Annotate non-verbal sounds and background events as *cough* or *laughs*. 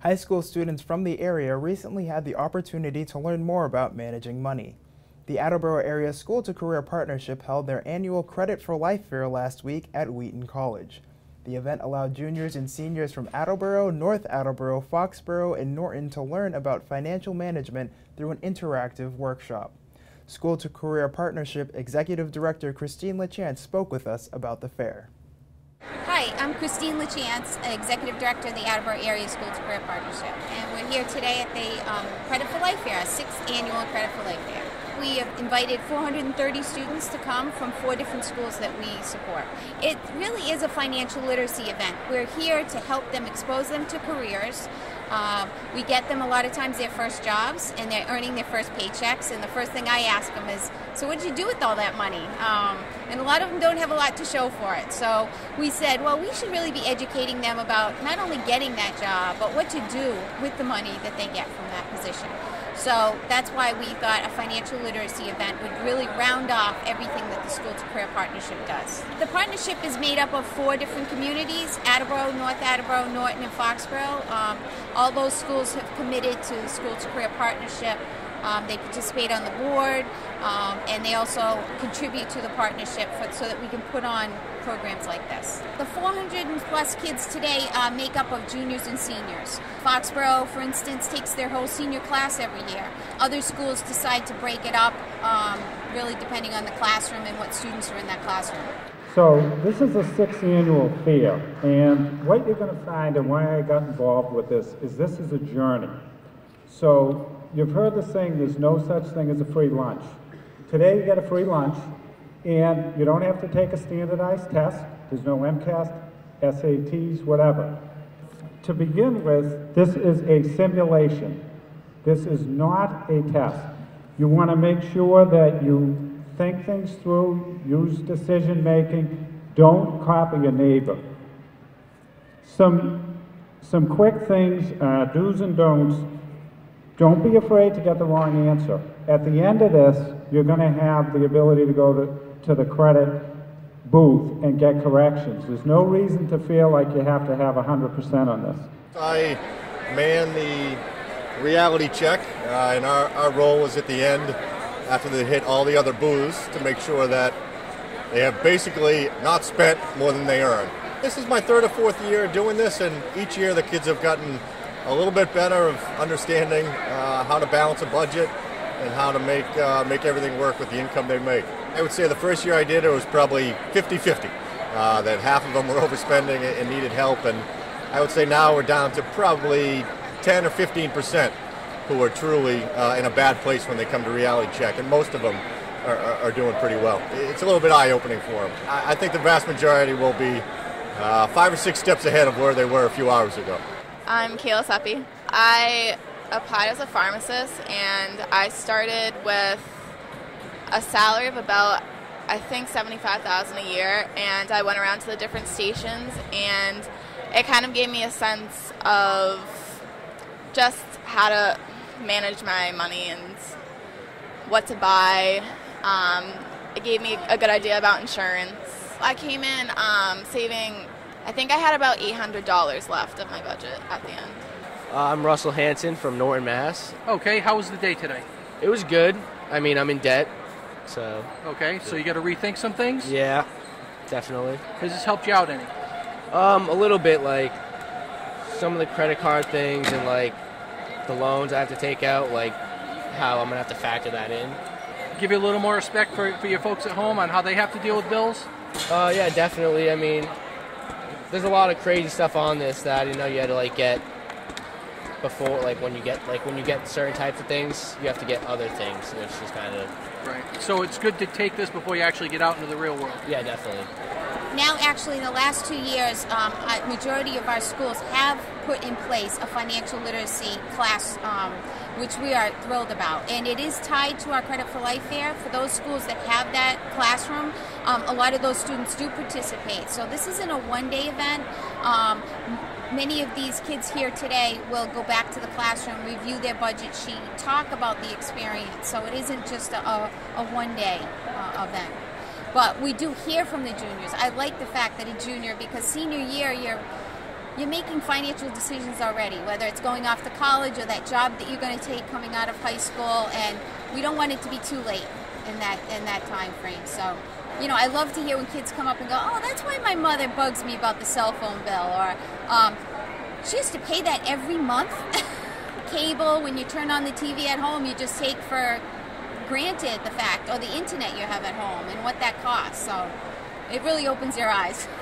High school students from the area recently had the opportunity to learn more about managing money. The Attleboro Area School to Career Partnership held their annual Credit for Life Fair last week at Wheaton College. The event allowed juniors and seniors from Attleboro, North Attleboro, Foxborough, and Norton to learn about financial management through an interactive workshop. School to Career Partnership Executive Director Christine LaChance spoke with us about the fair. Hi, I'm Christine LaChance, Executive Director of the Attleboro Area School to Career Partnership, and we're here today at the um, Credit for Life Fair, our sixth annual Credit for Life Fair. We have invited 430 students to come from four different schools that we support. It really is a financial literacy event. We're here to help them expose them to careers. Uh, we get them a lot of times their first jobs and they're earning their first paychecks. And the first thing I ask them is, So, what did you do with all that money? Um, and a lot of them don't have a lot to show for it. So, we said, Well, we should really be educating them about not only getting that job, but what to do with the money that they get from that position. So that's why we thought a financial literacy event would really round off everything that the School to Career Partnership does. The partnership is made up of four different communities Attleboro, North Attleboro, Norton, and Foxborough. Um, all those schools have committed to the School to Career Partnership um, they participate on the board, um, and they also contribute to the partnership for, so that we can put on programs like this. The 400 plus kids today uh, make up of juniors and seniors. Foxborough, for instance, takes their whole senior class every year. Other schools decide to break it up, um, really depending on the classroom and what students are in that classroom. So this is the sixth annual fair, and what you're going to find and why I got involved with this is this is a journey. So you've heard the saying, there's no such thing as a free lunch. Today you get a free lunch, and you don't have to take a standardized test. There's no MCAS, SATs, whatever. To begin with, this is a simulation. This is not a test. You want to make sure that you think things through, use decision making, don't copy your neighbor. Some, some quick things, uh, do's and don'ts don't be afraid to get the wrong answer. At the end of this, you're going to have the ability to go to, to the credit booth and get corrections. There's no reason to feel like you have to have 100% on this. I man the reality check, uh, and our, our role was at the end after they hit all the other booths to make sure that they have basically not spent more than they earn. This is my third or fourth year doing this, and each year the kids have gotten a little bit better of understanding uh, how to balance a budget and how to make uh, make everything work with the income they make. I would say the first year I did it was probably 50-50. Uh, that half of them were *laughs* overspending and needed help, and I would say now we're down to probably 10 or 15 percent who are truly uh, in a bad place when they come to reality check, and most of them are, are, are doing pretty well. It's a little bit eye-opening for them. I, I think the vast majority will be uh, five or six steps ahead of where they were a few hours ago. I'm Kayla Seppi. I applied as a pharmacist and I started with a salary of about I think 75,000 a year and I went around to the different stations and it kind of gave me a sense of just how to manage my money and what to buy. Um, it gave me a good idea about insurance. I came in um, saving I think I had about $800 left of my budget at the end. Uh, I'm Russell Hanson from Norton, Mass. Okay, how was the day today? It was good. I mean, I'm in debt, so. Okay, so you got to rethink some things? Yeah, definitely. Has this helped you out any? Um, a little bit, like some of the credit card things and like the loans I have to take out, like how I'm gonna have to factor that in. Give you a little more respect for, for your folks at home on how they have to deal with bills? Uh, yeah, definitely. I mean, there's a lot of crazy stuff on this that you know you had to like get before like when you get like when you get certain types of things you have to get other things which is kind of right. So it's good to take this before you actually get out into the real world. Yeah definitely now actually in the last two years um, a majority of our schools have put in place a financial literacy class um, which we are thrilled about. And it is tied to our Credit for Life Fair. For those schools that have that classroom, um, a lot of those students do participate. So this isn't a one day event. Um, many of these kids here today will go back to the classroom, review their budget sheet, talk about the experience. So it isn't just a, a, a one day uh, event. But we do hear from the juniors. I like the fact that a junior, because senior year, you're you're making financial decisions already, whether it's going off to college or that job that you're going to take coming out of high school, and we don't want it to be too late in that in that time frame. So, you know, I love to hear when kids come up and go, "Oh, that's why my mother bugs me about the cell phone bill," or um, "She has to pay that every month." *laughs* Cable, when you turn on the TV at home, you just take for granted the fact, or the internet you have at home, and what that costs. So, it really opens your eyes. *laughs*